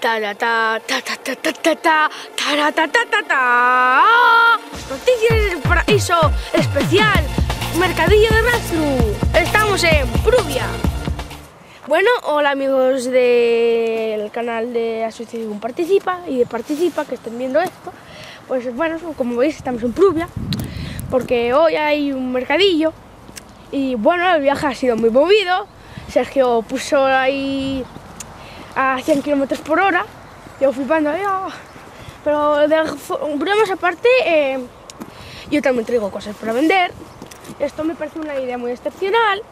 Tarata, tarata, tarata, Noticias del paraíso especial. Mercadillo de Razlu. Estamos en Prubia. Bueno, hola amigos del canal de Asociación Participa y de Participa que estén viendo esto. Pues bueno, como veis estamos en Prubia porque hoy hay un mercadillo y bueno, el viaje ha sido muy movido. Sergio puso ahí a 100 km por hora, yo flipando, oh". pero de bromas aparte, eh, yo también traigo cosas para vender. Esto me parece una idea muy excepcional,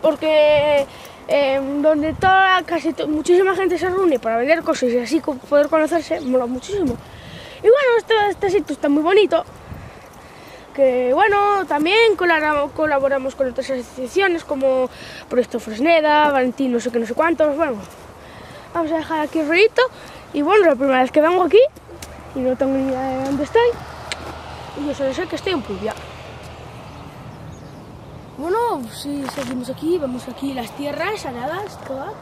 porque eh, donde toda, casi muchísima gente se reúne para vender cosas y así poder conocerse, mola muchísimo. Y bueno, este, este sitio está muy bonito, que bueno, también colaboramos con otras asociaciones como Proyecto Fresneda, Valentín, no sé qué, no sé cuántos, bueno, vamos a dejar aquí el rollito y bueno, la primera vez que vengo aquí y no tengo ni idea de dónde estoy y yo solo sé que estoy en Pulvia. Bueno, si seguimos aquí, vemos aquí las tierras aradas, todas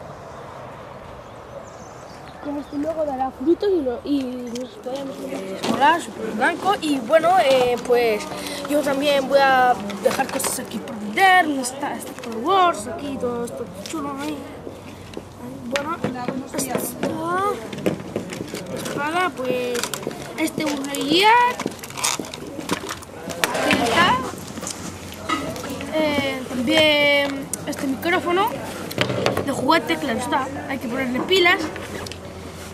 como este luego dará frutos y, lo, y nos podemos escolar, súper blanco. Y bueno, eh, pues yo también voy a dejar cosas aquí por vender, está Star Wars, aquí todo esto chulo ahí. Bueno, esta espada, pues este aquí está. Eh, también este micrófono de juguete, claro está, hay que ponerle pilas.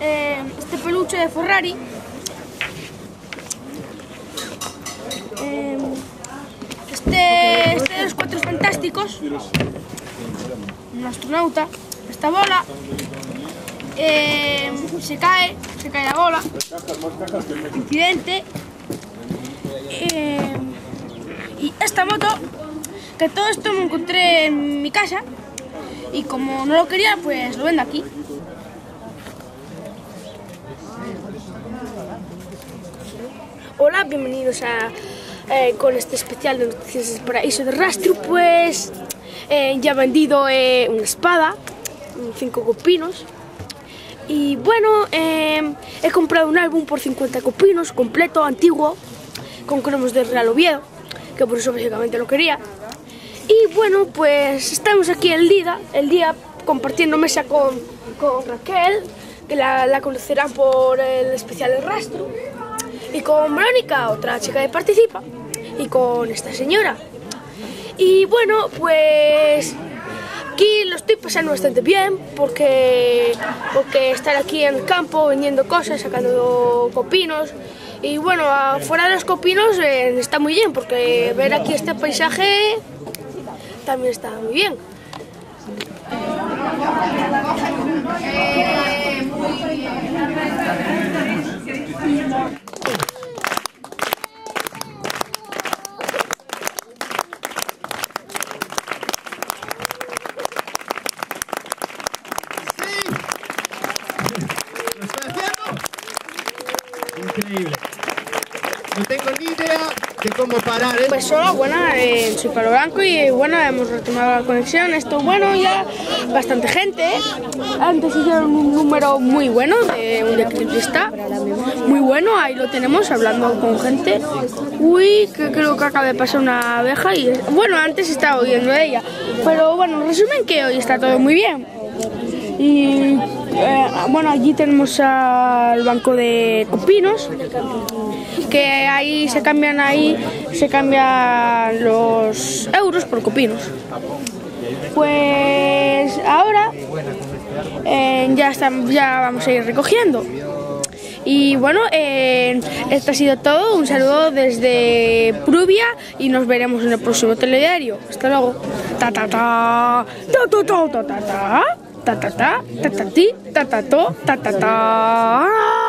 Eh, este peluche de Ferrari. Eh, este, este de los cuatro fantásticos. Un astronauta. Esta bola. Eh, se cae, se cae la bola. Incidente. y esta moto, que todo esto me encontré en mi casa. Y como no lo quería, pues lo vendo aquí. Hola, bienvenidos a eh, con este especial de Noticias del Paraíso de Rastro. Pues eh, ya he vendido eh, una espada, cinco copinos. Y bueno, he comprado un álbum por 50 copinos, completo, antiguo, con cromos del Real Oviedo, que por eso básicamente lo quería. Y bueno, pues estamos aquí el día, el día compartiendo mesa con, con Raquel, que la, la conocerán por el especial de Rastro y con Verónica, otra chica que participa, y con esta señora. Y bueno, pues aquí lo estoy pasando bastante bien porque, porque estar aquí en el campo vendiendo cosas, sacando copinos. Y bueno, afuera de los copinos eh, está muy bien porque ver aquí este paisaje también está muy bien. No tengo ni idea de cómo parar. ¿eh? Pues solo, bueno, eh, soy Palo Blanco y bueno, hemos retomado la conexión. Esto, bueno, ya bastante gente. Antes hicieron un número muy bueno de un equilibrista. Muy bueno, ahí lo tenemos, hablando con gente. Uy, que creo que acaba de pasar una abeja y bueno, antes estaba oyendo de ella. Pero bueno, resumen que hoy está todo muy bien. Y eh, bueno, allí tenemos al banco de copinos, que ahí se cambian ahí, se cambian los euros por copinos. Pues ahora eh, ya, ya vamos a ir recogiendo. Y bueno, eh, esto ha sido todo. Un saludo desde Pruvia y nos veremos en el próximo telediario. Hasta luego. Ta ta ta. Ta ta ta ta ta ta ta ta ta. Ta ta ti. Ta ta to. Ta ta ta.